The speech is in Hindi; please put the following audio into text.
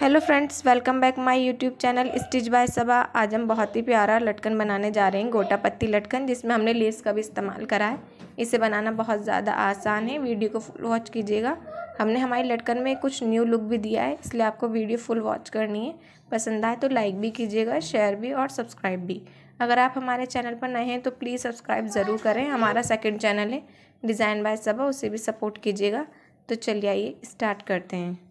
Hello friends welcome back my YouTube channel stitch by Saba आज हम बहुत ही प्यारा लटकन बनाने जा रहे हैं, गोटा पत्ती लटकन, जिसमें हमने लेस का भी इस्तेमाल करा है। इसे बनाना बहुत ज़्यादा आसान है, वीडियो को फुल वॉच कीजिएगा। हमने हमारी लटकन में कुछ न्यू लुक भी दिया है, इसलिए आपको वीडियो फुल वॉच करनी है। पसंद आए तो लाइक भी कीजिएगा शेयर भी और सब्सक्राइब भी। अगर आप हमारे चैनल पर नए हैं तो प्लीज़ सब्सक्राइब ज़रूर करें। हमारा सेकेंड चैनल है डिज़ाइन बाय सबा उसे भी सपोर्ट कीजिएगा। तो चलिए आइए स्टार्ट करते हैं।